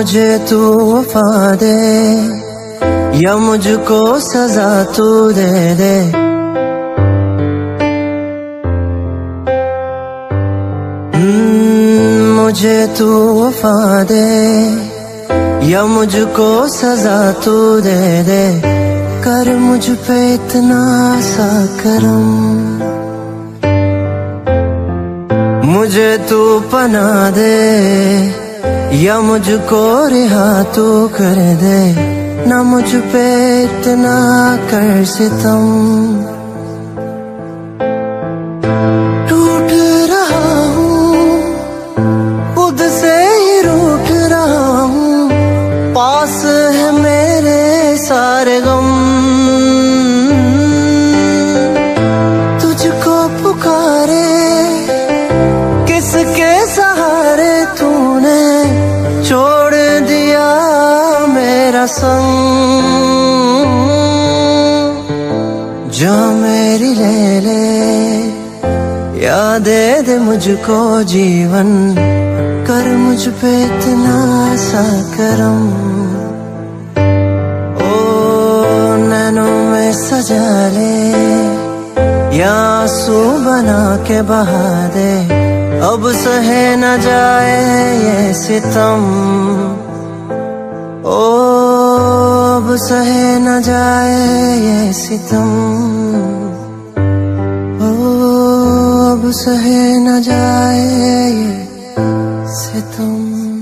मुझे तू वफा दे या मुझको सजा तू दे दे। हम्म, मुझे तू वफा दे या मुझको सजा तू दे दे। कर मुझ पे इतना सा करम। मुझे तू पना दे या मुझको रिहा तू कर दे। ना मुझ पे इतना कर सितम संग जो मेरी ले ले, याद दे मुझको जीवन। कर मुझ पे इतना सा करम। ओ नैनों में सजा ले, या आँसू बना के बहा दे। अब सहे न जाए ये सितम। ओ सहे न जाए ये सितम ओ अब सहे न जाए ये सितम